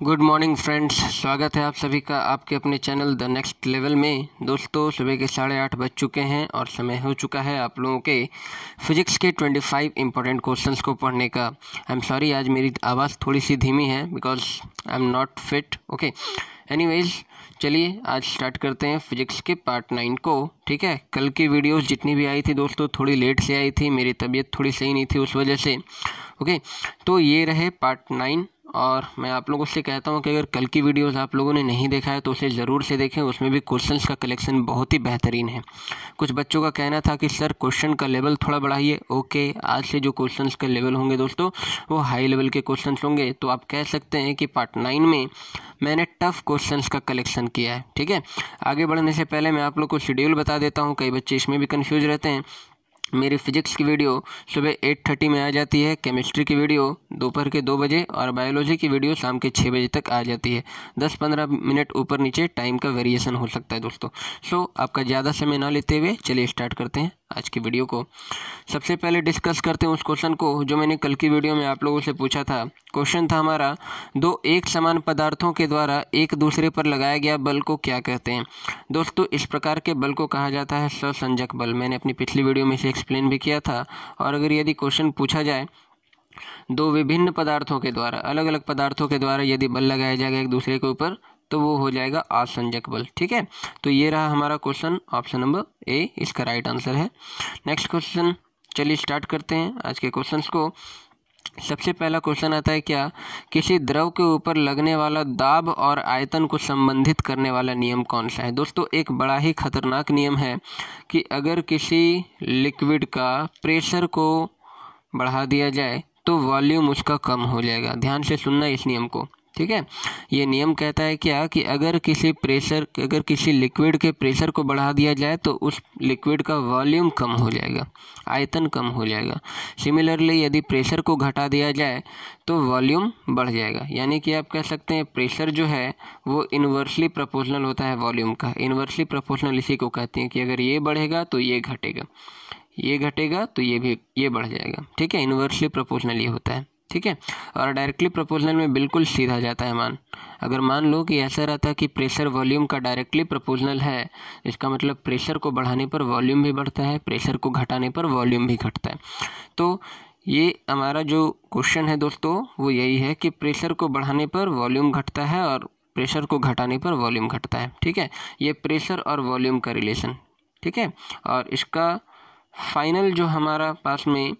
Good morning friends स्वागत है आप सभी का आपके अपने चैनल द नेक्स्ट लेवल में। दोस्तों, सुबह के साढ़े आठ बज चुके हैं और समय हो चुका है आप लोगों के फिजिक्स के ट्वेंटी फाइव इंपॉर्टेंट क्वेश्चंस को पढ़ने का। आई एम सॉरी आज मेरी आवाज़ थोड़ी सी धीमी है because I am not fit okay anyways चलिए, आज स्टार्ट करते हैं फिजिक्स के पार्ट नाइन को, ठीक है? कल की वीडियोस जितनी भी आई थी दोस्तों, थोड़ी लेट से आई थी, मेरी तबीयत थोड़ी सही नहीं थी उस वजह से ओके तो ये रहे पार्ट नाइन और मैं आप लोगों से कहता हूँ कि अगर कल की वीडियोस आप लोगों ने नहीं देखा है तो उसे ज़रूर से देखें। उसमें भी क्वेश्चंस का कलेक्शन बहुत ही बेहतरीन है। कुछ बच्चों का कहना था कि, सर क्वेश्चन का लेवल थोड़ा बढ़ाइए। ओके आज से जो क्वेश्चंस का लेवल होंगे दोस्तों, वो हाई लेवल के क्वेश्चंस होंगे। तो आप कह सकते हैं कि पार्ट नाइन में मैंने टफ क्वेश्चन का कलेक्शन किया है, ठीक है? आगे बढ़ने से पहले मैं आप लोग को शेड्यूल बता देता हूँ। कई बच्चे इसमें भी कन्फ्यूज़ रहते हैं। मेरी फिजिक्स की वीडियो सुबह एट थर्टी में आ जाती है केमिस्ट्री की वीडियो दोपहर के दो बजे और बायोलॉजी की वीडियो शाम के छः बजे तक आ जाती है। दस पंद्रह मिनट ऊपर नीचे टाइम का वेरिएशन हो सकता है दोस्तों। सो आपका ज़्यादा समय ना लेते हुए चलिए स्टार्ट करते हैं। आज की वीडियो को। सबसे पहले डिस्कस करते हैं उस क्वेश्चन को, जो मैंने कल की वीडियो में आप लोगों से पूछा था। क्वेश्चन था हमारा, दो एक समान पदार्थों के द्वारा एक दूसरे पर लगाया गया बल को क्या कहते हैं? दोस्तों, इस प्रकार के बल को कहा जाता है ससंजक बल। मैंने अपनी पिछली वीडियो में इसे एक्सप्लेन भी किया था। और अगर यदि क्वेश्चन पूछा जाए, दो विभिन्न पदार्थों के द्वारा अलग अलग पदार्थों के द्वारा यदि बल लगाया जाएगा एक दूसरे के ऊपर तो वो हो जाएगा आसंजक बल ठीक है? तो ये रहा हमारा क्वेश्चन ऑप्शन नंबर ए इसका राइट आंसर है। नेक्स्ट क्वेश्चन चलिए स्टार्ट करते हैं आज के क्वेश्चन को। सबसे पहला क्वेश्चन आता है क्या? किसी द्रव के ऊपर लगने वाला दाब और आयतन को संबंधित करने वाला नियम कौन सा है? दोस्तों, एक बड़ा ही खतरनाक नियम है कि अगर किसी लिक्विड का प्रेशर को बढ़ा दिया जाए तो वॉल्यूम उसका कम हो जाएगा। ध्यान से सुनना इस नियम को। ठीक है? ये नियम कहता है क्या कि अगर किसी प्रेशर अगर किसी लिक्विड के प्रेशर को बढ़ा दिया जाए तो उस लिक्विड का वॉल्यूम कम हो जाएगा, आयतन कम हो जाएगा। सिमिलरली यदि प्रेशर को घटा दिया जाए तो वॉल्यूम बढ़ जाएगा। यानी कि आप कह सकते हैं प्रेशर जो है, वो इन्वर्सली प्रोपोर्शनल होता है वॉल्यूम का। इन्वर्सली प्रोपोर्शनल इसी को कहते हैं कि अगर ये बढ़ेगा तो ये घटेगा। ये घटेगा तो ये भी, ये बढ़ जाएगा। ठीक है? इन्वर्सली प्रोपोर्शनल ये होता है। ठीक है? और डायरेक्टली प्रोपोर्शनल में बिल्कुल सीधा जाता है मान। अगर मान लो कि ऐसा रहता है कि प्रेशर वॉल्यूम का डायरेक्टली प्रोपोर्शनल है, इसका मतलब प्रेशर को बढ़ाने पर वॉल्यूम भी बढ़ता है प्रेशर को घटाने पर वॉल्यूम भी घटता है। तो ये हमारा जो क्वेश्चन है दोस्तों, वो यही है कि प्रेशर को बढ़ाने पर वॉल्यूम घटता है और प्रेशर को घटाने पर वॉल्यूम घटता है। ठीक है? ये प्रेशर और वॉल्यूम का रिलेशन ठीक है? और इसका फाइनल जो हमारा पास में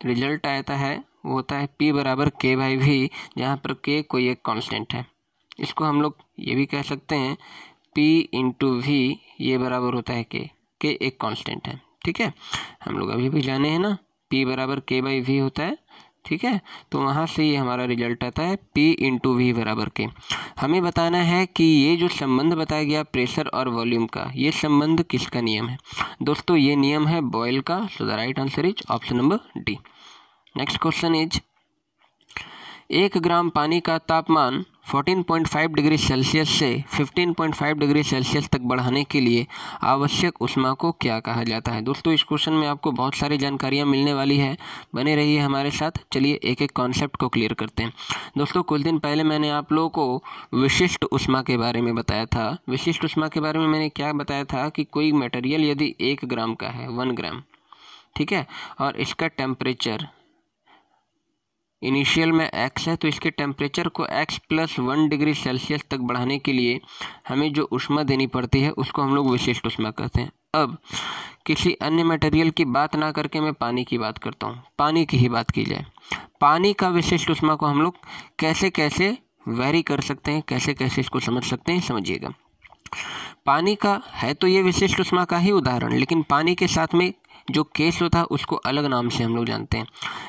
रिज़ल्ट आता है वो होता है पी बराबर के बाई वी जहाँ पर के कोई एक कांस्टेंट है। इसको हम लोग ये भी कह सकते हैं पी इंटू वी ये बराबर होता है के के एक कांस्टेंट है, ठीक है? हम लोग अभी भी जाने हैं ना पी बराबर के बाई वी होता है, ठीक है? तो वहाँ से ये हमारा रिज़ल्ट आता है, P इंटू वी बराबर के हमें बताना है कि ये जो संबंध बताया गया प्रेशर और वॉल्यूम का, ये संबंध किसका नियम है? दोस्तों, ये नियम है बॉयल का so the right answer is option number D next question is एक ग्राम पानी का तापमान 14.5 डिग्री सेल्सियस से 15.5 डिग्री सेल्सियस तक बढ़ाने के लिए आवश्यक उष्मा को क्या कहा जाता है? दोस्तों, इस क्वेश्चन में आपको बहुत सारी जानकारियाँ मिलने वाली है। बने रहिए हमारे साथ। चलिए एक एक कॉन्सेप्ट को क्लियर करते हैं। दोस्तों, कुछ दिन पहले मैंने आप लोगों को विशिष्ट उष्मा के बारे में बताया था। विशिष्ट उष्मा के बारे में मैंने क्या बताया था कि कोई मटेरियल यदि एक ग्राम का है वन ग्राम ठीक है? और इसका टेम्परेचर इनिशियल में एक्स है तो इसके टेम्परेचर को X plus one degree Celsius तक बढ़ाने के लिए हमें जो उष्मा देनी पड़ती है, उसको हम लोग विशिष्ट उष्मा कहते हैं। अब, किसी अन्य मटेरियल की बात ना करके मैं पानी की बात करता हूँ। पानी की ही बात की जाए। पानी का विशिष्ट उष्मा को हम लोग कैसे कैसे वेरी कर सकते हैं, कैसे कैसे इसको समझ सकते हैं, समझिएगा। पानी का है तो ये विशिष्ट उष्मा का ही उदाहरण, लेकिन पानी के साथ में जो केस होता है उसको अलग नाम से हम लोग जानते हैं।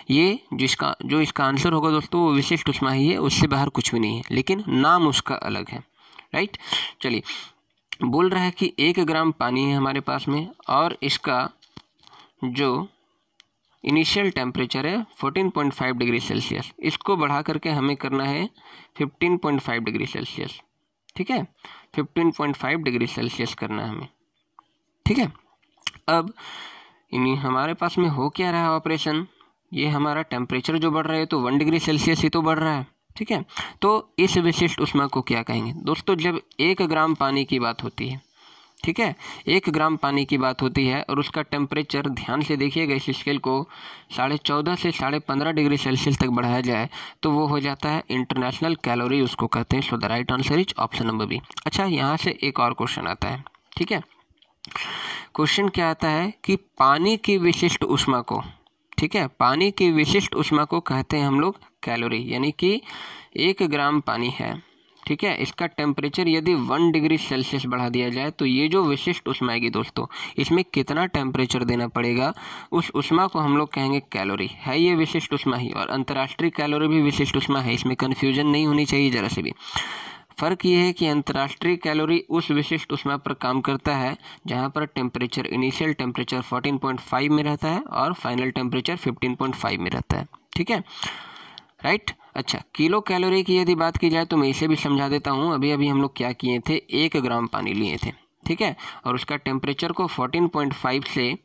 ये जिसका, जो इसका आंसर होगा दोस्तों, वो विशिष्ट उष्मा ही है, उससे बाहर कुछ भी नहीं है, लेकिन नाम उसका अलग है। राइट चलिए। बोल रहा है कि एक ग्राम पानी है हमारे पास में, और इसका जो इनिशियल टेम्परेचर है 14.5 डिग्री सेल्सियस। इसको बढ़ा करके हमें करना है 15.5 डिग्री सेल्सियस। ठीक है? 15.5 डिग्री सेल्सियस करना है हमें। ठीक है? अब इन्हीं हमारे पास में हो क्या रहा है ऑपरेशन? ये हमारा टेम्परेचर जो बढ़ रहा है तो वन डिग्री सेल्सियस ही तो बढ़ रहा है, ठीक है? तो इस विशिष्ट उष्मा को क्या कहेंगे? दोस्तों, जब एक ग्राम पानी की बात होती है, ठीक है? एक ग्राम पानी की बात होती है और उसका टेम्परेचर ध्यान से देखिएगा इस स्केल को, साढ़े चौदह से साढ़े पंद्रह डिग्री सेल्सियस तक बढ़ाया जाए तो वो हो जाता है इंटरनेशनल कैलोरी उसको कहते हैं so the right answer is option number B अच्छा यहाँ से एक और क्वेश्चन आता है, ठीक है? क्वेश्चन क्या आता है कि पानी की विशिष्ट उष्मा को, ठीक है? पानी की विशिष्ट उष्मा को कहते हैं हम लोग कैलोरी यानी कि एक ग्राम पानी है, ठीक है? इसका टेम्परेचर यदि वन डिग्री सेल्सियस बढ़ा दिया जाए तो ये जो विशिष्ट उष्मा आएगी दोस्तों, इसमें कितना टेम्परेचर देना पड़ेगा? उस उष्मा को हम लोग कहेंगे कैलोरी है ये विशिष्ट उष्मा ही? और अंतर्राष्ट्रीय कैलोरी भी विशिष्ट उष्मा है, इसमें कन्फ्यूज़न नहीं होनी चाहिए ज़रा से भी। फ़र्क ये है कि अंतर्राष्ट्रीय कैलोरी उस विशिष्ट उष्मा पर काम करता है, जहाँ पर टेम्परेचर इनिशियल टेम्परेचर 14.5 में रहता है और फाइनल टेम्परेचर 15.5 में रहता है। ठीक है? राइट? अच्छा किलो कैलोरी की यदि बात की जाए तो मैं इसे भी समझा देता हूँ। अभी अभी हम लोग क्या किए थे? एक ग्राम पानी लिए थे। ठीक है? और उसका टेम्परेचर को 14.5 से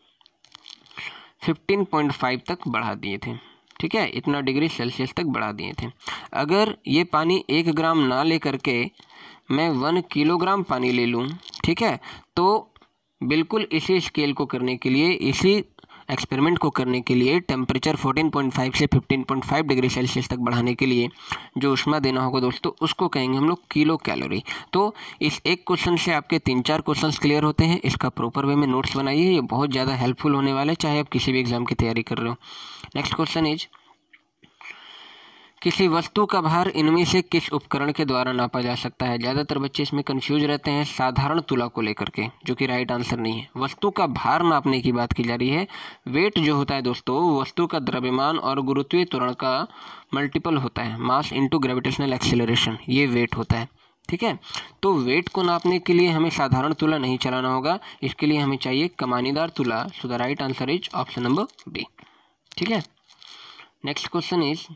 15.5 तक बढ़ा दिए थे। ठीक है, इतना डिग्री सेल्सियस तक बढ़ा दिए थे। अगर ये पानी एक ग्राम ना ले करके मैं वन किलोग्राम पानी ले लूँ, ठीक है तो बिल्कुल इसी स्केल को करने के लिए, इसी एक्सपेरिमेंट को करने के लिए टेम्परेचर 14.5 से 15.5 डिग्री सेल्सियस तक बढ़ाने के लिए जो उष्मा देना होगा दोस्तों, उसको कहेंगे हम लोग किलो कैलोरी तो इस एक क्वेश्चन से आपके तीन चार क्वेश्चन क्लियर होते हैं। इसका प्रॉपर वे में नोट्स बनाइए। ये बहुत ज़्यादा हेल्पफुल होने वाला है, चाहे आप किसी भी एग्ज़ाम की तैयारी कर रहे हो। नेक्स्ट क्वेश्चन इज़ किसी वस्तु का भार इनमें से किस उपकरण के द्वारा नापा जा सकता है? ज़्यादातर बच्चे इसमें कंफ्यूज रहते हैं साधारण तुला को लेकर के, जो कि राइट आंसर नहीं है। वस्तु का भार नापने की बात की जा रही है। वेट जो होता है दोस्तों वस्तु का द्रव्यमान और गुरुत्वीय त्वरण का मल्टीपल होता है। मास इंटू ग्रेविटेशनल एक्सेलरेशन ये वेट होता है। ठीक है? तो वेट को नापने के लिए हमें साधारण तुला नहीं चलाना होगा। इसके लिए हमें चाहिए कमानीदार तुला। So the right answer is option number B ठीक है? नेक्स्ट क्वेश्चन इज़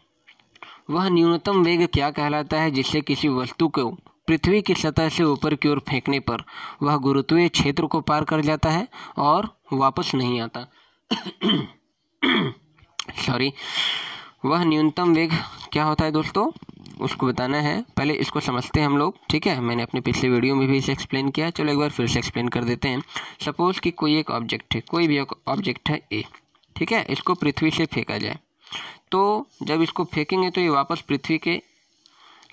वह न्यूनतम वेग क्या कहलाता है जिससे किसी वस्तु को पृथ्वी की सतह से ऊपर की ओर फेंकने पर वह गुरुत्वीय क्षेत्र को पार कर जाता है और वापस नहीं आता? सॉरी वह न्यूनतम वेग क्या होता है दोस्तों? उसको बताना है। पहले इसको समझते हैं हम लोग, ठीक है? मैंने अपने पिछले वीडियो में भी इसे एक्सप्लेन किया। चलो एक बार फिर से एक्सप्लेन कर देते हैं। सपोज़ कि कोई एक ऑब्जेक्ट है, कोई भी एक ऑब्जेक्ट है ए ठीक है? इसको पृथ्वी से फेंका जाए। तो जब इसको फेंकेंगे तो ये वापस पृथ्वी के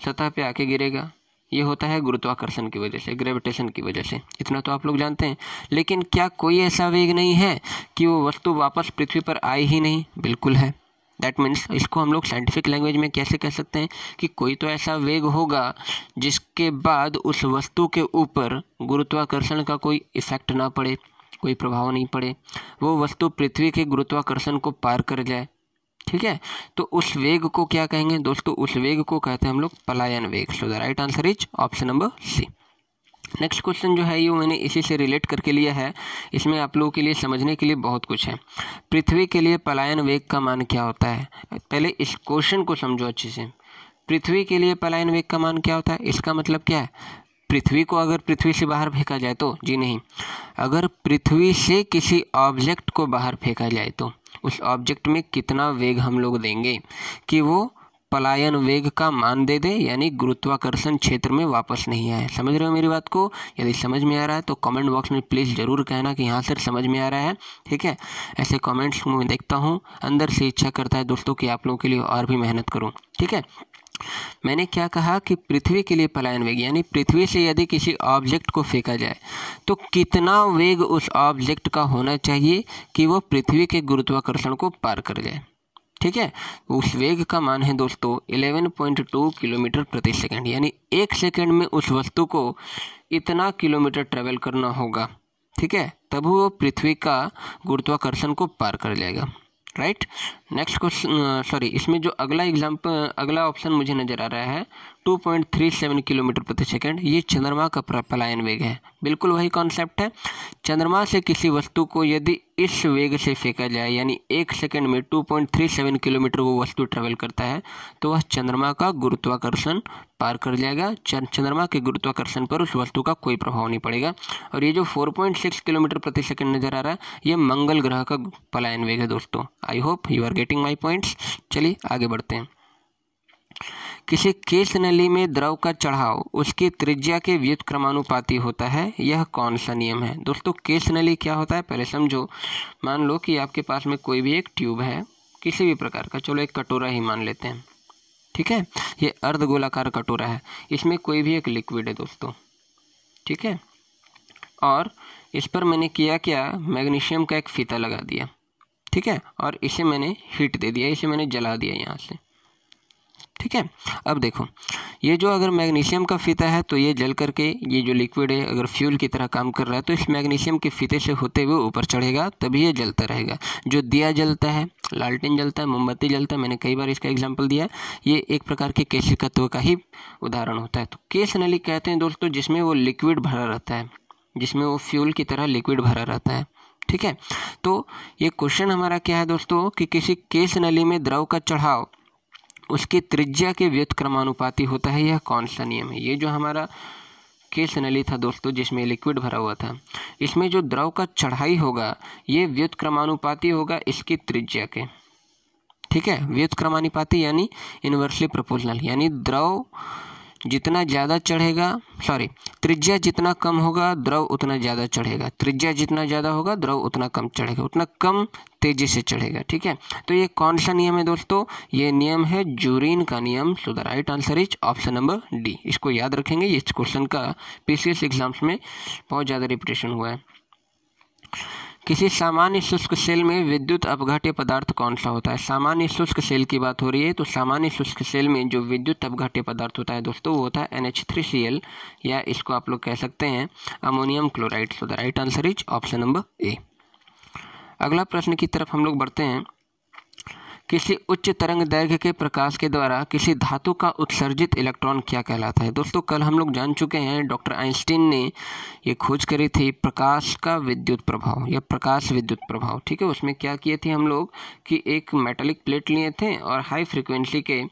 सतह पे आके गिरेगा। ये होता है गुरुत्वाकर्षण की वजह से ग्रेविटेशन की वजह से। इतना तो आप लोग जानते हैं। लेकिन क्या कोई ऐसा वेग नहीं है कि वो वस्तु वापस पृथ्वी पर आई ही नहीं? बिल्कुल है। दैट मीन्स इसको हम लोग साइंटिफिक लैंग्वेज में कैसे कह सकते हैं कि कोई तो ऐसा वेग होगा जिसके बाद उस वस्तु के ऊपर गुरुत्वाकर्षण का कोई इफ़ेक्ट ना पड़े, कोई प्रभाव नहीं पड़े। वो वस्तु पृथ्वी के गुरुत्वाकर्षण को पार कर जाए। ठीक है? तो उस वेग को क्या कहेंगे? दोस्तों, उस वेग को कहते हैं हम लोग पलायन वेग। So the right answer is option number C next question जो है, ये मैंने इसी से रिलेट करके लिया है। इसमें आप लोगों के लिए, समझने के लिए बहुत कुछ है। पृथ्वी के लिए पलायन वेग का मान क्या होता है? पहले इस क्वेश्चन को समझो अच्छे से। पृथ्वी के लिए पलायन वेग का मान क्या होता है? इसका मतलब क्या है? पृथ्वी को अगर पृथ्वी से बाहर फेंका जाए तो? जी नहीं। अगर पृथ्वी से किसी ऑब्जेक्ट को बाहर फेंका जाए तो? उस ऑब्जेक्ट में कितना वेग हम लोग देंगे कि वो पलायन वेग का मान दे दे, यानी गुरुत्वाकर्षण क्षेत्र में वापस नहीं आए। समझ रहे हो मेरी बात को? यदि समझ में आ रहा है तो कमेंट बॉक्स में प्लीज़ ज़रूर कहना कि हाँ सर समझ में आ रहा है, ठीक है? ऐसे कमेंट्स मैं देखता हूँ, अंदर से इच्छा करता है दोस्तों कि आप लोगों के लिए और भी मेहनत करूँ, ठीक है? मैंने क्या कहा कि पृथ्वी के लिए पलायन वेग, यानी पृथ्वी से यदि किसी ऑब्जेक्ट को फेंका जाए तो कितना वेग उस ऑब्जेक्ट का होना चाहिए कि वो पृथ्वी के गुरुत्वाकर्षण को पार कर जाए? ठीक है? उस वेग का मान है दोस्तों 11.2 किलोमीटर प्रति सेकंड, यानी एक सेकंड में उस वस्तु को इतना किलोमीटर ट्रेवल करना होगा। ठीक है? तब वो पृथ्वी का गुरुत्वाकर्षण को पार कर जाएगा। राइट नेक्स्ट क्वेश्चन सॉरी इसमें जो अगला एग्ज़ाम्पल अगला ऑप्शन मुझे नज़र आ रहा है 2.37 किलोमीटर प्रति सेकंड ये चंद्रमा का पलायन वेग है। बिल्कुल वही कॉन्सेप्ट है। चंद्रमा से किसी वस्तु को यदि इस वेग से फेंका जाए, यानी एक सेकंड में 2.37 किलोमीटर वो वस्तु ट्रेवल करता है तो वह चंद्रमा का गुरुत्वाकर्षण पार कर जाएगा। चंद्रमा के गुरुत्वाकर्षण पर उस वस्तु का कोई प्रभाव नहीं पड़ेगा। और ये जो 4.6 किलोमीटर प्रति सेकंड नज़र आ रहा है, ये मंगल ग्रह का पलायन वेग है दोस्तों। I hope you are getting my points चलिए आगे बढ़ते हैं। किसी केस नली में द्रव का चढ़ाव, उसकी त्रिज्या के व्युत क्रमानुपाती होता है, यह कौन सा नियम है? दोस्तों केस नली क्या होता है? पहले समझो। मान लो कि आपके पास में कोई भी एक ट्यूब है, किसी भी प्रकार का। चलो एक कटोरा ही मान लेते हैं। ठीक है? ये अर्ध गोलाकार कटोरा है। इसमें कोई भी एक लिक्विड है दोस्तों। ठीक है? और इस पर मैंने किया क्या? मैग्नीशियम का एक फीता लगा दिया। ठीक है? और इसे मैंने हीट दे दिया, इसे मैंने जला दिया यहाँ से। ठीक है? अब देखो, ये जो अगर मैग्नीशियम का फीता है तो ये जल करके ये जो लिक्विड है, अगर फ्यूल की तरह काम कर रहा है तो इस मैग्नीशियम के फीते से होते हुए ऊपर चढ़ेगा, तभी ये जलता रहेगा। जो दिया जलता है, लालटेन जलता है, मोमबत्ती जलता है, मैंने कई बार इसका एग्ज़ाम्पल दिया, ये एक प्रकार के केशिकत्व का ही उदाहरण होता है। तो केस नली कहते हैं दोस्तों, जिसमें वो लिक्विड भरा रहता है, जिसमें वो फ्यूल की तरह लिक्विड भरा रहता है, ठीक है? तो ये क्वेश्चन हमारा क्या है दोस्तों, कि किसी केस नली में द्रव का चढ़ाव उसकी त्रिज्या के व्युत क्रमानुपाती होता है, यह कौन सा नियम है? ये जो हमारा केस नली था दोस्तों, जिसमें लिक्विड भरा हुआ था, इसमें जो द्रव का चढ़ाई होगा, ये व्युत क्रमानुपाती होगा इसकी त्रिज्या के। ठीक है? व्युत क्रमानुपाती यानी इनवर्सली प्रोपोर्शनल यानी द्रव जितना ज़्यादा चढ़ेगा सॉरी त्रिज्या जितना कम होगा, द्रव उतना ज़्यादा चढ़ेगा। त्रिज्या जितना ज़्यादा होगा, द्रव उतना कम चढ़ेगा। उतना कम तेज़ी से चढ़ेगा, ठीक है? तो ये कौन सा नियम है दोस्तों? ये नियम है जूरीन का नियम so the right answer is option number D इसको याद रखेंगे इस क्वेश्चन का पीसीएस एग्ज़ाम्स में बहुत ज़्यादा रिपीटेशन हुआ है। किसी सामान्य शुष्क सेल में विद्युत अपघाट्य पदार्थ कौन सा होता है? सामान्य शुष्क सेल की बात हो रही है तो सामान्य शुष्क सेल में जो विद्युत अपघाट्य पदार्थ होता है दोस्तों, वो होता है N H three C L या इसको आप लोग कह सकते हैं ammonium chloride so the right answer is option number A अगला प्रश्न की तरफ़ हम लोग बढ़ते हैं। किसी उच्च तरंग दैर्घ्य के प्रकाश के द्वारा किसी धातु का उत्सर्जित इलेक्ट्रॉन क्या कहलाता है? दोस्तों, कल हम लोग जान चुके हैं, डॉक्टर आइंस्टीन ने ये खोज करी थी प्रकाश का विद्युत प्रभाव या प्रकाश विद्युत प्रभाव। ठीक है, उसमें क्या किए थे हम लोग कि एक मेटेलिक प्लेट लिए थे और हाई फ्रिक्वेंसी के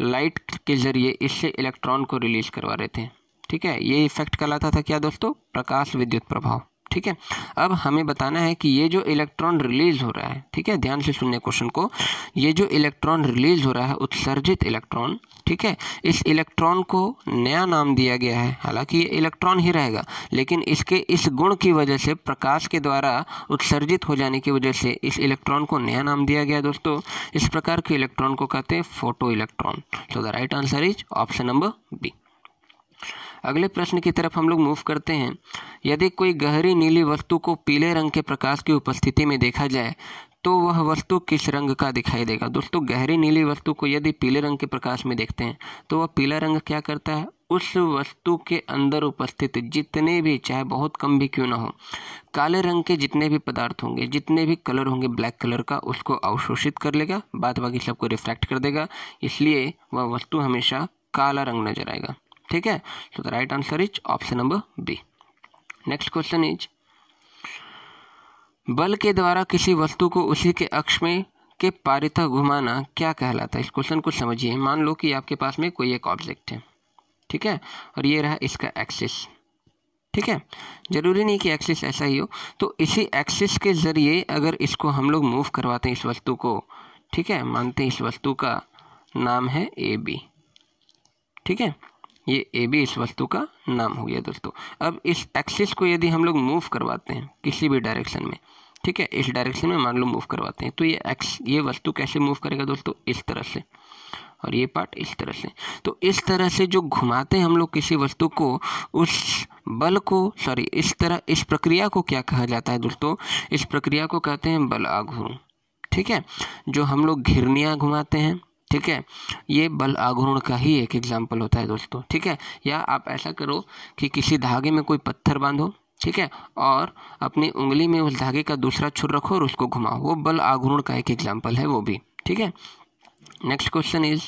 लाइट के ज़रिए इससे इलेक्ट्रॉन को रिलीज़ करवा रहे थे। ठीक है, ये इफ़ेक्ट कहलाता था क्या दोस्तों? प्रकाश विद्युत प्रभाव। ठीक है? अब हमें बताना है कि ये जो इलेक्ट्रॉन रिलीज़ हो रहा है, ठीक है? ध्यान से सुनने क्वेश्चन को। ये जो इलेक्ट्रॉन रिलीज़ हो रहा है, उत्सर्जित इलेक्ट्रॉन ठीक है? इस इलेक्ट्रॉन को नया नाम दिया गया है। हालाँकि ये इलेक्ट्रॉन ही रहेगा, लेकिन इसके इस गुण की वजह से, प्रकाश के द्वारा उत्सर्जित हो जाने की वजह से इस इलेक्ट्रॉन को नया नाम दिया गया दोस्तों। इस प्रकार के इलेक्ट्रॉन को कहते हैं photo electron so the right answer is option number B अगले प्रश्न की तरफ़ हम लोग मूव करते हैं। यदि कोई गहरी नीली वस्तु को पीले रंग के प्रकाश की उपस्थिति में देखा जाए तो वह वस्तु किस रंग का दिखाई देगा? दोस्तों, गहरी नीली वस्तु को यदि पीले रंग के प्रकाश में देखते हैं तो वह पीला रंग क्या करता है? उस वस्तु के अंदर उपस्थित जितने भी, चाहे बहुत कम भी क्यों ना हो, काले रंग के जितने भी पदार्थ होंगे, जितने भी कलर होंगे ब्लैक कलर का, उसको अवशोषित कर लेगा, बाद बाकी सबको रिफ्लेक्ट कर देगा, इसलिए वह वस्तु हमेशा काला रंग नज़र आएगा। ठीक है? So the right answer is option number B next question is बल के द्वारा किसी वस्तु को उसी के अक्ष में के पारिता घुमाना क्या कहलाता है? इस क्वेश्चन को समझिए। मान लो कि आपके पास में कोई एक ऑब्जेक्ट है। ठीक है? और ये रहा इसका एक्सिस ठीक है? ज़रूरी नहीं कि एक्सिस ऐसा ही हो। तो इसी एक्सिस के ज़रिए अगर इसको हम लोग मूव करवाते हैं इस वस्तु को, ठीक है? मानते हैं इस वस्तु का नाम है ए बी ठीक है? ये ए बी इस वस्तु का नाम हो गया दोस्तों। अब इस एक्सिस को यदि हम लोग मूव करवाते हैं किसी भी डायरेक्शन में, ठीक है? इस डायरेक्शन में मान लो मूव करवाते हैं तो ये एक्स ये वस्तु कैसे मूव करेगा दोस्तों? इस तरह से। और ये पार्ट इस तरह से। तो इस तरह से जो घुमाते हैं हम लोग किसी वस्तु को, उस बल को सॉरी इस तरह, इस प्रक्रिया को क्या कहा जाता है दोस्तों? इस प्रक्रिया को कहते हैं बल आघूर्ण, ठीक है? जो हम लोग घिरनियाँ घुमाते हैं ठीक है? ये बल आघूर्ण का ही एक एग्ज़ाम्पल होता है दोस्तों, ठीक है? या आप ऐसा करो कि किसी धागे में कोई पत्थर बांधो, ठीक है? और अपनी उंगली में उस धागे का दूसरा छुर रखो और उसको घुमाओ। वो बल आघूर्ण का एक एग्ज़ाम्पल है, वो भी, ठीक है? नेक्स्ट क्वेश्चन इज़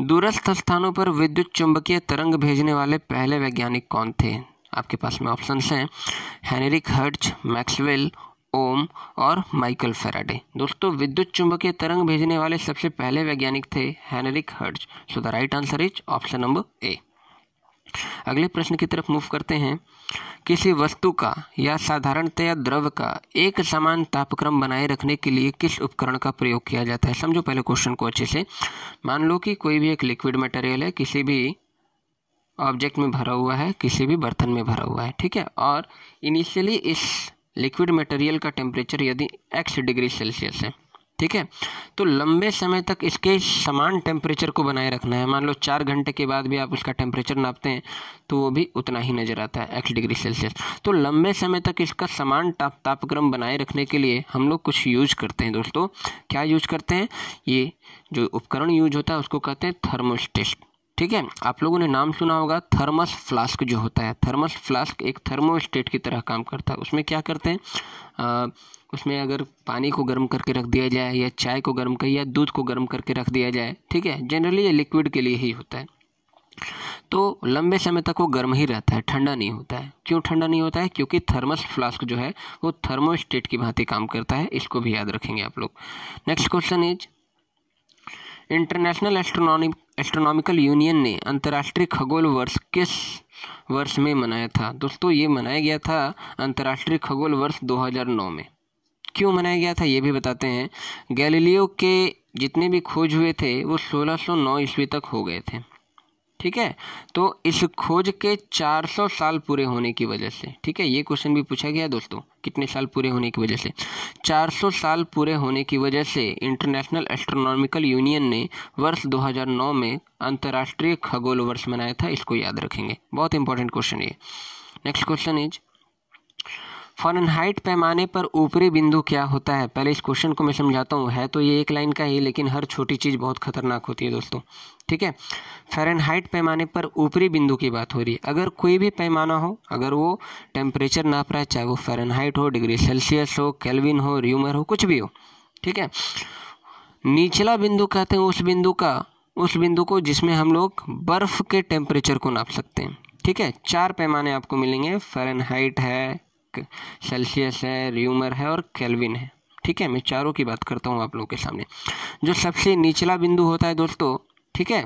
दूरस्थ स्थानों पर विद्युत चुंबकीय तरंग भेजने वाले पहले वैज्ञानिक कौन थे? आपके पास में ऑप्शंस हैं। हेनरिक हर्ट्ज मैक्सवेल ओम और माइकल फेराडे। दोस्तों, विद्युत चुंबकीय तरंग भेजने वाले सबसे पहले वैज्ञानिक थे Heinrich Hertz. So the right answer is option number A अगले प्रश्न की तरफ़ मूव करते हैं। किसी वस्तु का या साधारणतया द्रव का एक समान तापक्रम बनाए रखने के लिए किस उपकरण का प्रयोग किया जाता है? समझो पहले क्वेश्चन को अच्छे से। मान लो कि कोई भी एक लिक्विड मटेरियल है, किसी भी ऑब्जेक्ट में भरा हुआ है, किसी भी बर्तन में भरा हुआ है, ठीक है? और इनिशियली इस लिक्विड मटेरियल का टेम्परेचर यदि एक्स डिग्री सेल्सियस है, ठीक है? तो लंबे समय तक इसके समान टेम्परेचर को बनाए रखना है। मान लो चार घंटे के बाद भी आप उसका टेम्परेचर नापते हैं तो वो भी उतना ही नज़र आता है एक्स डिग्री सेल्सियस। तो लंबे समय तक इसका समान ताप, तापक्रम बनाए रखने के लिए हम लोग कुछ यूज़ करते हैं। दोस्तों, क्या यूज़ करते हैं? ये जो उपकरण यूज़ होता है, उसको कहते हैं थर्मोस्टेट ठीक है? आप लोगों ने नाम सुना होगा, थर्मस फ्लास्क जो होता है। थर्मस फ्लास्क एक थर्मोस्टेट की तरह काम करता है। उसमें क्या करते हैं? उसमें अगर पानी को गर्म करके रख दिया जाए, या चाय को गर्म कर, या दूध को गर्म करके रख दिया जाए, ठीक है? जनरली ये लिक्विड के लिए ही होता है। तो लंबे समय तक वो गर्म ही रहता है, ठंडा नहीं होता है। क्यों ठंडा नहीं होता है? क्योंकि थर्मस फ्लास्क जो है, वो थर्मोस्टेट की भांति काम करता है। इसको भी याद रखेंगे आप लोग। Next question is international astronomy astronomical union ने अंतर्राष्ट्रीय खगोल वर्ष किस वर्ष में मनाया था? दोस्तों, ये मनाया गया था अंतर्राष्ट्रीय खगोल वर्ष 2009 में। क्यों मनाया गया था, ये भी बताते हैं। गैलीलियो के जितने भी खोज हुए थे, वो 1609 ईस्वी तक हो गए थे। ठीक है? तो इस खोज के 400 साल पूरे होने की वजह से, ठीक है? ये क्वेश्चन भी पूछा गया दोस्तों, कितने साल पूरे होने की वजह से। 400 साल पूरे होने की वजह से इंटरनेशनल एस्ट्रोनॉमिकल यूनियन ने वर्ष 2009 में अंतर्राष्ट्रीय खगोल वर्ष मनाया था, इसको याद रखेंगे। बहुत इंपॉर्टेंट क्वेश्चन ये। नेक्स्ट क्वेश्चन इज़ फॉरनहाइट पैमाने पर ऊपरी बिंदु क्या होता है? पहले इस क्वेश्चन को मैं समझाता हूँ। है तो ये एक लाइन का ही, लेकिन हर छोटी चीज़ बहुत खतरनाक होती है दोस्तों। ठीक है? फ़ारेनहाइट पैमाने पर ऊपरी बिंदु की बात हो रही है। अगर कोई भी पैमाना हो, अगर वो टेम्परेचर नाप रहा है, चाहे वो फ़ारेनहाइट हो, डिग्री सेल्सियस हो कैलविन हो र्यूमर हो, कुछ भी हो। ठीक है? निचला बिंदु कहते हैं उस बिंदु का, उस बिंदु को जिसमें हम लोग बर्फ़ के टेम्परेचर को नाप सकते हैं। ठीक है? चार पैमाने आपको मिलेंगे। फ़ारेनहाइट है सेल्सियस है र्यूमर है और कैलविन है। ठीक है, मैं चारों की बात करता हूँ आप लोगों के सामने। जो सबसे निचला बिंदु होता है दोस्तों, ठीक है,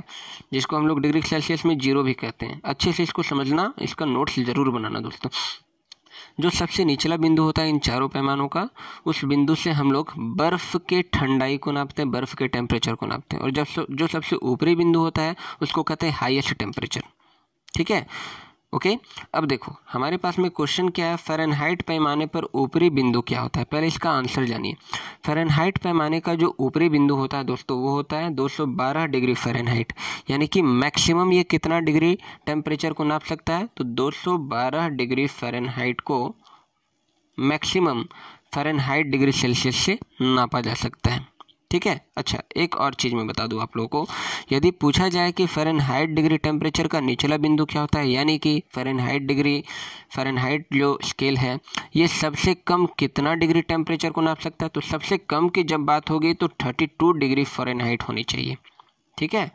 जिसको हम लोग डिग्री सेल्सियस में ज़ीरो भी कहते हैं। अच्छे से इसको समझना, इसका नोट्स ज़रूर बनाना दोस्तों। जो सबसे निचला बिंदु होता है इन चारों पैमानों का, उस बिंदु से हम लोग बर्फ़ के ठंडाई को नापते हैं, बर्फ़ के टेम्परेचर को नापते हैं। और जब जो सबसे ऊपरी बिंदु होता है, उसको कहते हैं हाईएस्ट टेम्परेचर ठीक है ओके अब देखो, हमारे पास में क्वेश्चन क्या है? फ़ारेनहाइट पैमाने पर ऊपरी बिंदु क्या होता है? पहले इसका आंसर जानिए। फ़ारेनहाइट पैमाने का जो ऊपरी बिंदु होता है दोस्तों, वो होता है 212 डिग्री फ़ारेनहाइट यानी कि मैक्सिमम ये कितना डिग्री टेम्परेचर को नाप सकता है? तो 212 डिग्री फ़ारेनहाइट को मैक्सिमम फ़ारेनहाइट डिग्री सेल्सियस से नापा जा सकता है। ठीक है? अच्छा एक और चीज़ मैं बता दूँ आप लोगों को। यदि पूछा जाए कि फ़ारेनहाइट डिग्री टेम्परेचर का निचला बिंदु क्या होता है, यानी कि फ़ारेनहाइट डिग्री फ़ारेनहाइट जो स्केल है, ये सबसे कम कितना डिग्री टेम्परेचर को नाप सकता है? तो सबसे कम की जब बात होगी तो थर्टी टू डिग्री फ़ारेनहाइट होनी चाहिए। ठीक है?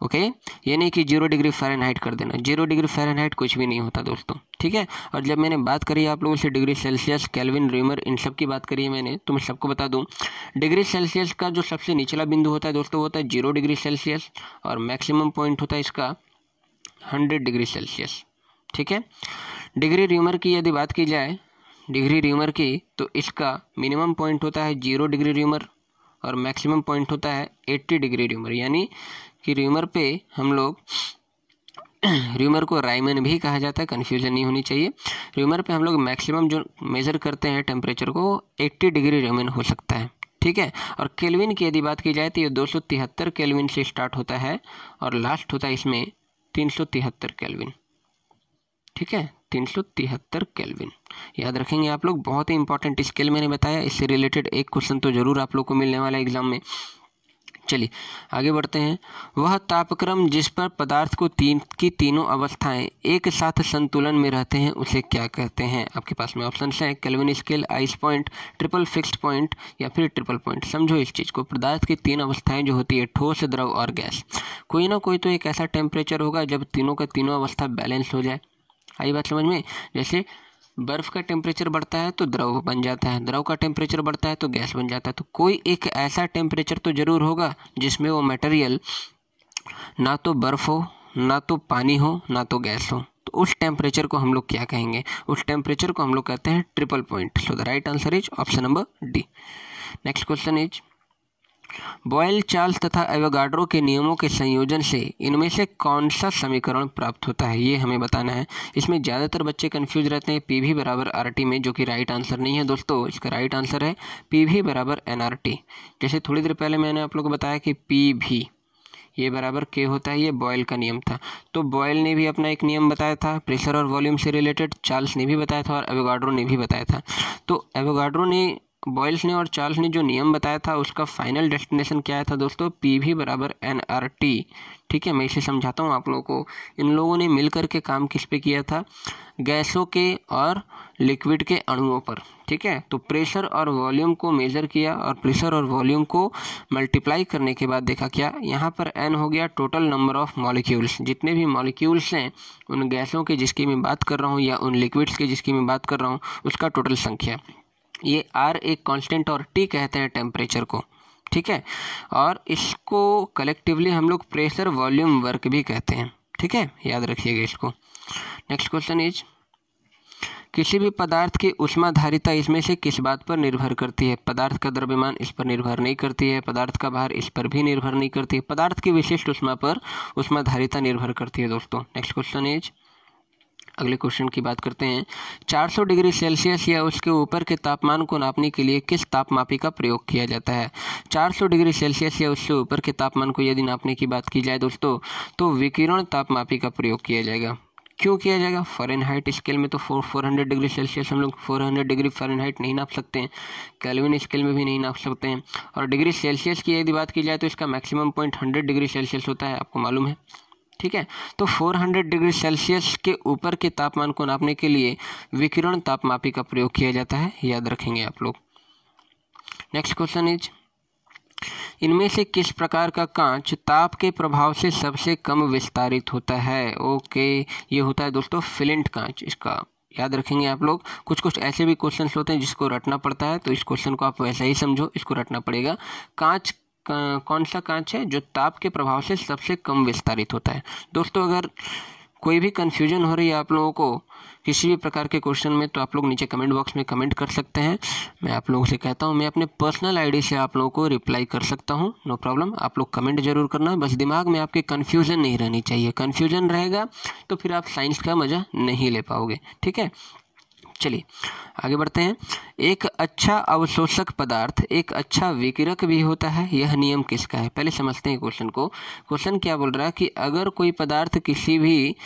ओके? ये नहीं कि ज़ीरो डिग्री फ़ारेनहाइट कर देना। ज़ीरो डिग्री फ़ारेनहाइट कुछ भी नहीं होता दोस्तों, ठीक है? और जब मैंने बात करी आप लोगों से डिग्री सेल्सियस कैलविन रीमर इन सब की बात करी है मैंने तो मैं सबको बता दूँ, डिग्री सेल्सियस का जो सबसे निचला बिंदु होता है दोस्तों होता है ज़ीरो डिग्री सेल्सियस और मैक्सिमम पॉइंट होता है इसका हंड्रेड डिग्री सेल्सियस, ठीक है? डिग्री रीमर की यदि बात की जाए, डिग्री रीमर की तो इसका मिनिमम पॉइंट होता है ज़ीरो डिग्री रीमर और मैक्सिमम पॉइंट होता है एट्टी डिग्री र्यूमर यानी कि र्यूमर पे हम लोग र्यूमर को राइमन भी कहा जाता है कन्फ्यूज़न नहीं होनी चाहिए। र्यूमर पे हम लोग मैक्सिमम जो मेज़र करते हैं टेम्परेचर को 80 डिग्री र्यूमन हो सकता है। ठीक है? और केल्विन की यदि बात की जाए तो ये दो सौ तिहत्तर केल्विन से स्टार्ट होता है, और लास्ट होता है इसमें तीन सौ तिहत्तर केल्विन ठीक है? तीन सौ तिहत्तर केल्विन याद रखेंगे आप लोग, बहुत ही इंपॉर्टेंट स्केल मैंने बताया। इससे रिलेटेड एक क्वेश्चन तो ज़रूर आप लोग को मिलने वाला है एग्ज़ाम में। चलिए, आगे बढ़ते हैं। वह तापक्रम जिस पर पदार्थ को तीन, की तीनों अवस्थाएँ एक साथ संतुलन में रहते हैं, उसे क्या कहते हैं? आपके पास में ऑप्शन हैं Kelvin scale ice point triple fixed point या फिर ट्रिपल पॉइंट समझो इस चीज़ को, पदार्थ की तीन अवस्थाएँ जो होती है, ठोस, द्रव और गैस। कोई ना कोई तो एक ऐसा टेम्परेचर होगा जब तीनों का तीनों अवस्था बैलेंस हो जाए। आई बात समझ में? जैसे बर्फ़ का टेम्परेचर बढ़ता है तो द्रव बन जाता है। द्रव का टेम्परेचर बढ़ता है तो गैस बन जाता है। तो कोई एक ऐसा टेम्परेचर तो ज़रूर होगा जिसमें वो मटेरियल ना तो बर्फ़ हो, ना तो पानी हो, ना तो गैस हो। तो उस टेम्परेचर को हम लोग क्या कहेंगे? उस टेम्परेचर को हम लोग कहते हैं triple point so the right answer is option number D next question is Boyle Charles तथा एवोगाड्रो के नियमों के संयोजन से इनमें से कौन सा समीकरण प्राप्त होता है, ये हमें बताना है। इसमें ज़्यादातर बच्चे कंफ्यूज रहते हैं, पी वी बराबर आर टी में, जो कि राइट आंसर नहीं है। दोस्तों, इसका राइट आंसर है पी वी बराबर एन आर टी। जैसे थोड़ी देर पहले मैंने आप लोग को बताया कि पी भी ये बराबर के होता है, ये बॉयल का नियम था। तो बॉयल ने भी अपना एक नियम बताया था, प्रेशर और वॉल्यूम से रिलेटेड चार्ल्स ने भी बताया था और एवोगाड्रो ने भी बताया था। तो एवोगाड्रो ने बॉयल्स ने और चार्ल्स ने जो नियम बताया था, उसका फाइनल डेस्टिनेशन क्या था दोस्तों? पी भी बराबर एन आर टी। ठीक है, मैं इसे समझाता हूँ आप लोगों को। इन लोगों ने मिल कर के काम किस पे किया था? गैसों के और लिक्विड के अणुओं पर। ठीक है तो प्रेशर और वॉल्यूम को मेज़र किया और प्रेशर और वॉल्यूम को मल्टीप्लाई करने के बाद देखा क्या? यहाँ पर एन हो गया टोटल नंबर ऑफ़ मॉलिक्यूल्स। जितने भी मॉलिक्यूल्स हैं, उन गैसों के जिसकी मैं बात कर रहा हूँ या उन लिक्विड्स के जिसकी मैं बात कर रहा हूँ, उसका टोटल संख्या। ये आर एक कांस्टेंट और टी कहते हैं टेम्परेचर को, ठीक है? और इसको कलेक्टिवली हम लोग प्रेशर वॉल्यूम वर्क भी कहते हैं, ठीक है? याद रखिएगा इसको। नेक्स्ट क्वेश्चन इज़ किसी भी पदार्थ की उष्माधारिता इसमें से किस बात पर निर्भर करती है? पदार्थ का द्रव्यमान इस पर निर्भर नहीं करती है, पदार्थ का भार इस पर भी निर्भर नहीं करती है। पदार्थ की विशिष्ट उष्मा पर उष्माधारिता निर्भर करती है, दोस्तों। नेक्स्ट क्वेश्चन इज़ अगले क्वेश्चन की बात करते हैं। 400 डिग्री सेल्सियस या उसके ऊपर के तापमान को नापने के लिए किस तापमापी का प्रयोग किया जाता है? 400 डिग्री सेल्सियस या उससे ऊपर के तापमान को यदि नापने की बात की जाए दोस्तों तो विकिरण तापमापी का प्रयोग किया जाएगा। क्यों किया जाएगा? फ़ारेनहाइट स्केल में तो four four hundred degree Celsius हम लोग फोर हंड्रेड डिग्री फ़ारेनहाइट नहीं नाप सकते हैं। कैलविन स्केल में भी नहीं नाप सकते हैं। और डिग्री सेल्सियस की यदि बात की जाए तो इसका maximum point hundred degree Celsius होता है, आपको मालूम है। ठीक है? तो 400 डिग्री सेल्सियस के ऊपर के तापमान को नापने के लिए विकिरण तापमापी का प्रयोग किया जाता है। याद रखेंगे आप लोग। नेक्स्ट क्वेश्चन इज़ इनमें से किस प्रकार का कांच ताप के प्रभाव से सबसे कम विस्तारित होता है? ओके ये होता है दोस्तों, फिलेंट कांच इसका। याद रखेंगे आप लोग कुछ कुछ ऐसे भी क्वेश्चन होते हैं जिसको रटना पड़ता है तो इस क्वेश्चन को आप वैसा ही समझो, इसको रटना पड़ेगा। कांच कौन सा कांच है जो ताप के प्रभाव से सबसे कम विस्तारित होता है? दोस्तों, अगर कोई भी कन्फ्यूज़न हो रही है आप लोगों को किसी भी प्रकार के क्वेश्चन में तो आप लोग नीचे कमेंट बॉक्स में कमेंट कर सकते हैं। मैं आप लोगों से कहता हूँ, मैं अपने पर्सनल आईडी से आप लोगों को रिप्लाई कर सकता हूँ। नो प्रॉब्लम आप लोग कमेंट ज़रूर करना। बस दिमाग में आपके कन्फ्यूज़न नहीं रहनी चाहिए। कन्फ्यूज़न रहेगा तो फिर आप साइंस का मज़ा नहीं ले पाओगे। ठीक है? चलिए, आगे बढ़ते हैं। एक अच्छा अवशोषक पदार्थ, एक अच्छा विकिरक भी होता है, यह नियम किसका है? पहले समझते हैं क्वेश्चन को। क्वेश्चन क्या बोल रहा है कि अगर कोई पदार्थ किसी भी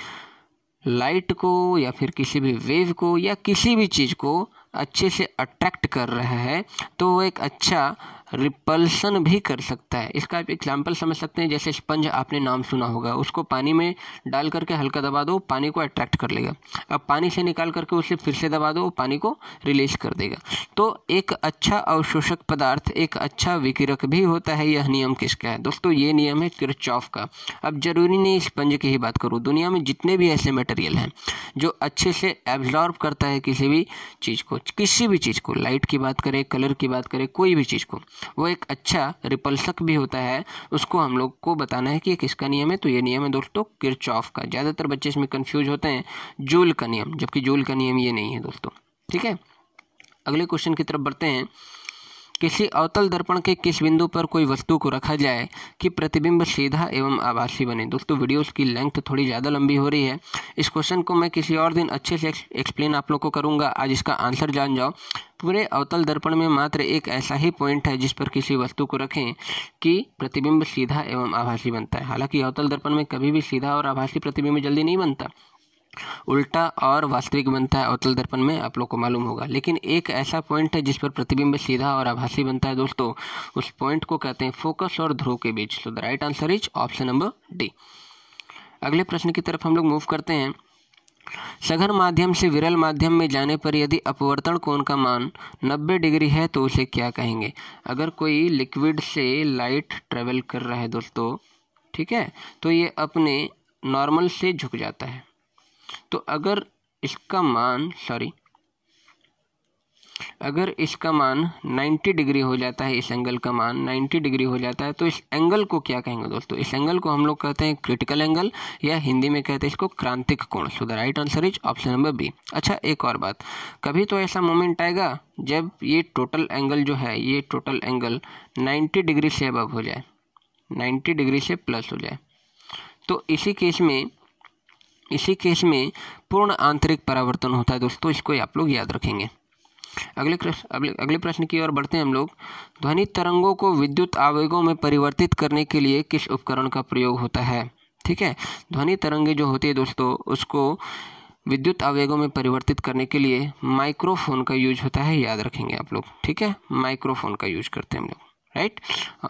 लाइट को या फिर किसी भी वेव को या किसी भी चीज़ को अच्छे से अट्रैक्ट कर रहा है तो वो एक अच्छा रिपल्सन भी कर सकता है। इसका आप एग्ज़ाम्पल समझ सकते हैं, जैसे स्पंज, आपने नाम सुना होगा। उसको पानी में डाल करके हल्का दबा दो, पानी को अट्रैक्ट कर लेगा। अब पानी से निकाल करके उसे फिर से दबा दो, पानी को रिलीज़ कर देगा। तो एक अच्छा अवशोषक पदार्थ, एक अच्छा विकिरक भी होता है, यह नियम किसका है? दोस्तों, ये नियम है किरचॉफ का। अब ज़रूरी नहीं स्पंज की ही बात करूँ। दुनिया में जितने भी ऐसे मटेरियल हैं, जो अच्छे से एब्जॉर्ब करता है किसी भी चीज़ को, किसी भी चीज़ को लाइट की बात करें कलर की बात करें, कोई भी चीज़ को वो एक अच्छा रिपल्सक भी होता है। उसको हम लोग को बताना है कि ये किसका नियम है? तो ये नियम है दोस्तों, किरचॉफ का। ज़्यादातर बच्चे इसमें कन्फ्यूज़ होते हैं, जूल का नियम, जबकि जूल का नियम ये नहीं है दोस्तों। ठीक है? अगले क्वेश्चन की तरफ़ बढ़ते हैं। किसी अवतल दर्पण के किस बिंदु पर कोई वस्तु को रखा जाए कि प्रतिबिंब सीधा एवं आभासी बने? दोस्तों, वीडियोस की लेंथ थोड़ी ज़्यादा लंबी हो रही है। इस क्वेश्चन को मैं किसी और दिन अच्छे से एक्सप्लेन आप लोग को करूँगा। आज इसका आंसर जान जाओ। पूरे अवतल दर्पण में मात्र एक ऐसा ही पॉइंट है जिस पर किसी वस्तु को रखें कि प्रतिबिंब सीधा एवं आभासी बनता है। हालाँकि अवतल दर्पण में कभी भी सीधा और आभासी प्रतिबिंब जल्दी नहीं बनता। उल्टा और वास्तविक बनता है अवतल दर्पण में, आप लोग को मालूम होगा। लेकिन एक ऐसा पॉइंट है जिस पर प्रतिबिंब सीधा और आभासी बनता है दोस्तों। उस पॉइंट को कहते हैं फोकस और ध्रुव के बीच। So the right answer is option number D अगले प्रश्न की तरफ़ हम लोग मूव करते हैं। सघन माध्यम से विरल माध्यम में जाने पर यदि अपवर्तन कोण का मान 90 डिग्री है तो उसे क्या कहेंगे? अगर कोई लिक्विड से लाइट ट्रेवल कर रहा है दोस्तों, ठीक है तो ये अपने नॉर्मल से झुक जाता है। तो अगर इसका मान सॉरी अगर इसका मान 90 डिग्री हो जाता है, इस एंगल का मान 90 डिग्री हो जाता है तो इस एंगल को क्या कहेंगे दोस्तों? इस एंगल को हम लोग कहते हैं क्रिटिकल एंगल या हिंदी में कहते हैं इसको क्रांतिक कोण। So the right answer is option number B अच्छा एक और बात। कभी तो ऐसा मोमेंट आएगा जब ये टोटल एंगल जो है, ये टोटल एंगल नाइन्टी डिग्री से अब हो जाए नाइन्टी डिग्री से प्लस हो जाए। तो इसी केस में इसी केस में पूर्ण आंतरिक परावर्तन होता है, दोस्तों, इसको आप लोग याद रखेंगे। अगले प्रश्न अगले प्रश्न की ओर बढ़ते हैं हम लोग। ध्वनि तरंगों को विद्युत आवेगों में परिवर्तित करने के लिए किस उपकरण का प्रयोग होता है? ठीक है? ध्वनि तरंगे जो होती है, दोस्तों, उसको विद्युत आवेगों में परिवर्तित करने के लिए माइक्रोफोन का यूज़ होता है, याद रखेंगे आप लोग। ठीक है? माइक्रोफोन का यूज़ करते हैं हम लोग। राइट?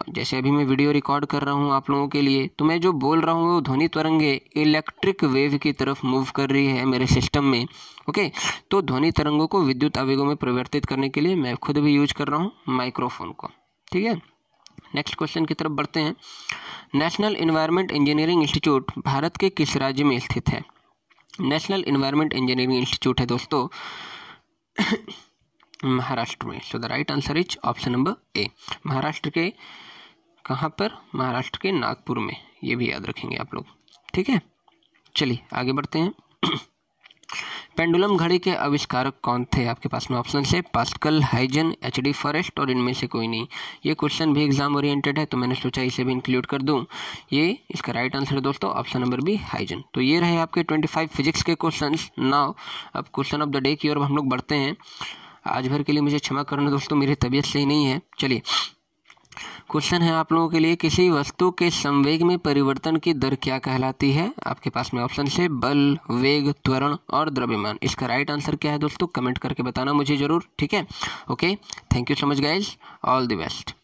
जैसे अभी मैं वीडियो रिकॉर्ड कर रहा हूँ आप लोगों के लिए तो मैं जो बोल रहा हूँ वो ध्वनि तरंगे इलेक्ट्रिक वेव की तरफ़ मूव कर रही है मेरे सिस्टम में ओके तो ध्वनि तरंगों को विद्युत आवेगों में परिवर्तित करने के लिए मैं खुद भी यूज़ कर रहा हूँ माइक्रोफोन को, ठीक है? नेक्स्ट क्वेश्चन की तरफ़ बढ़ते हैं। National environment engineering institute Bharat के किस राज्य में स्थित है? नेशनल इन्वायरमेंट इंजीनियरिंग इंस्टीट्यूट है दोस्तों। महाराष्ट्र में। So the right answer is option number A Maharashtra के कहाँ पर? महाराष्ट्र के नागपुर में। ये भी याद रखेंगे आप लोग। ठीक है? चलिए, आगे बढ़ते हैं। पेंडुलम घड़ी के आविष्कारक कौन थे? आपके पास में ऑप्शन से Pascal, Huygens, H D Forest और इनमें से कोई नहीं। ये क्वेश्चन भी एग्ज़ाम ओरिएंटेड है तो मैंने सोचा इसे भी इंक्लूड कर दूँ। ये इसका राइट आंसर है दोस्तों ऑप्शन नंबर बी हाइजन। तो ये रहे आपके ट्वेंटी फाइव फिजिक्स के क्वेश्चन नाव अब क्वेश्चन ऑफ़ द डे की ओर हम लोग बढ़ते हैं। आज भर के लिए मुझे क्षमा करना दोस्तों, मेरी तबीयत सही नहीं है। चलिए। क्वेश्चन है आप लोगों के लिए, किसी वस्तु के संवेग में परिवर्तन की दर क्या कहलाती है? आपके पास में ऑप्शन से बल, वेग, त्वरण और द्रव्यमान। इसका राइट आंसर क्या है दोस्तों? कमेंट करके बताना मुझे ज़रूर, ठीक है? Okay thank you so much guys all the best